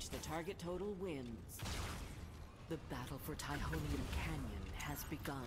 which the target total wins. The battle for Tyhonium Canyon has begun.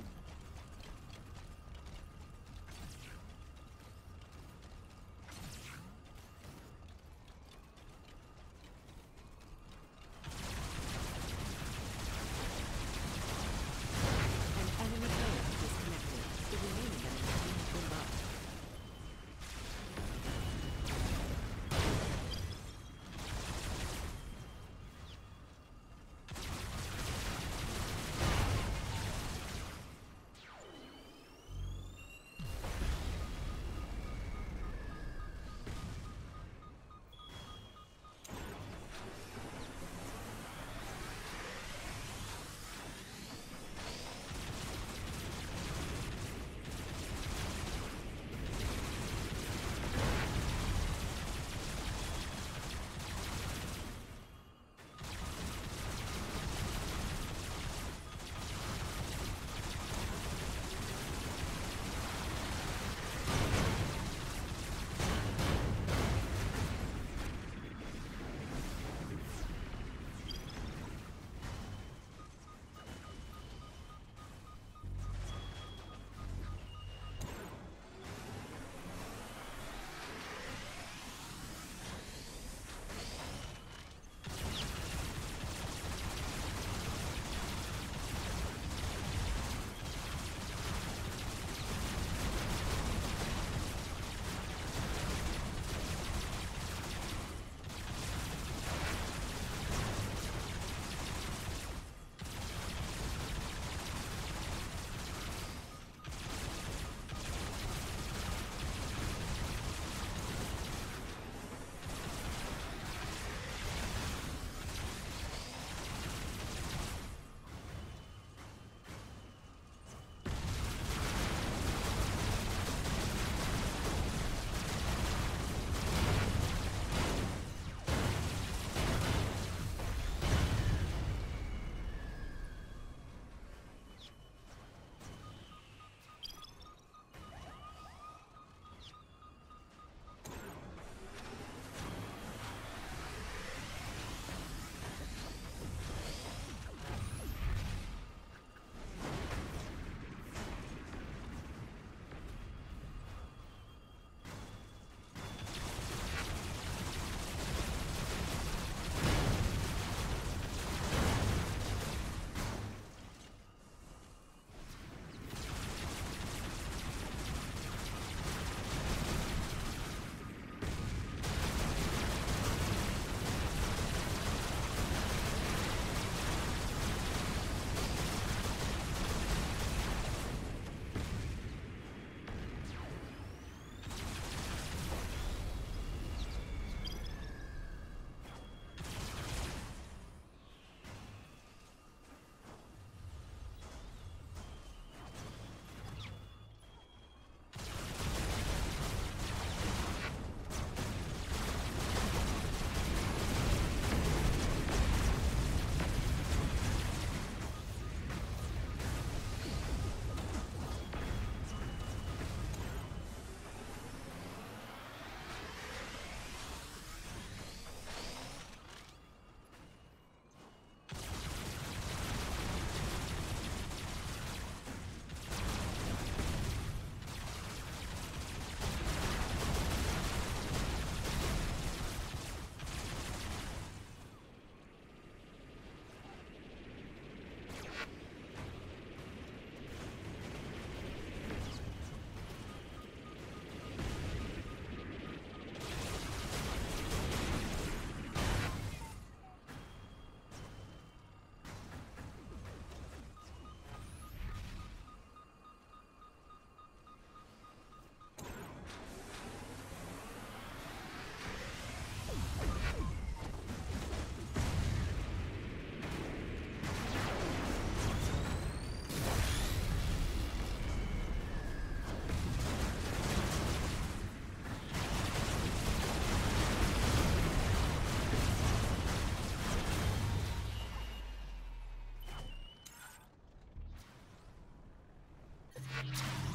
Attack!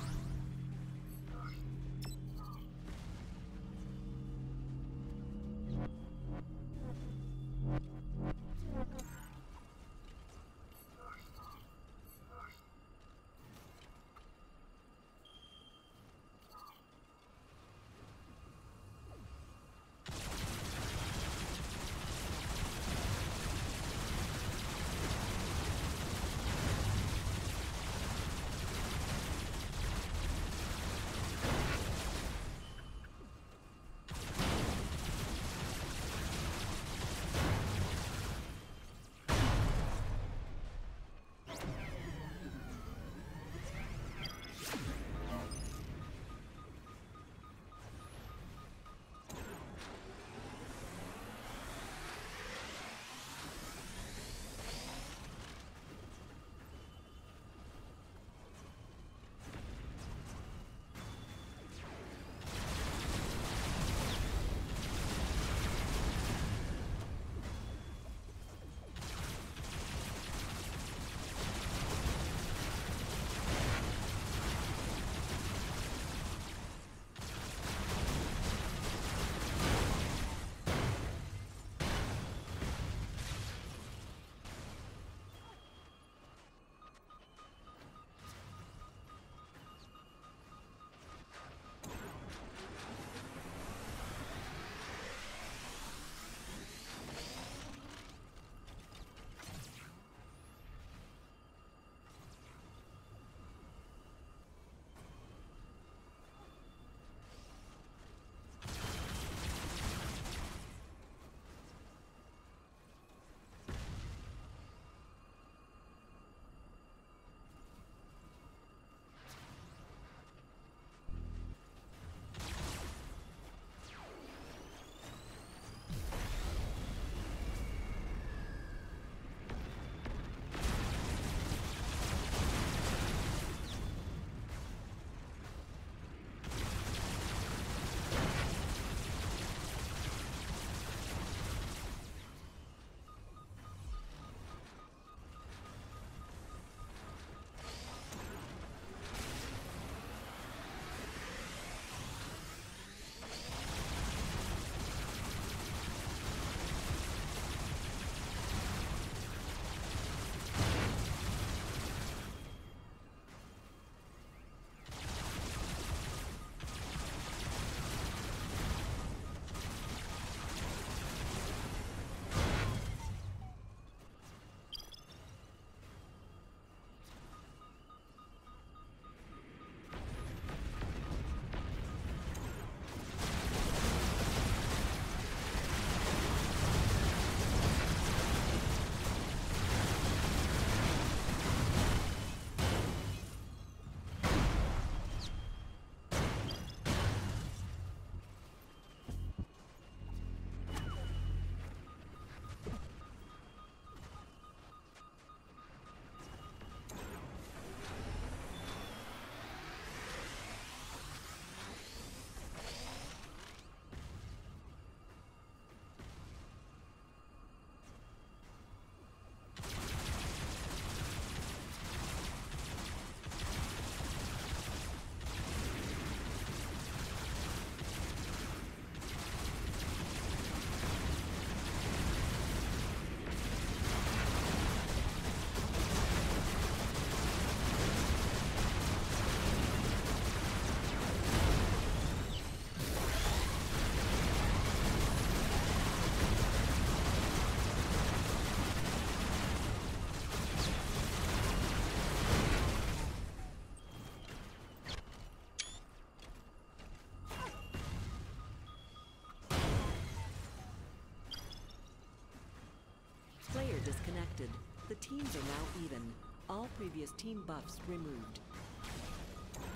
Disconnected. The teams are now even. All previous team buffs removed.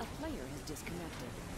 A player has disconnected.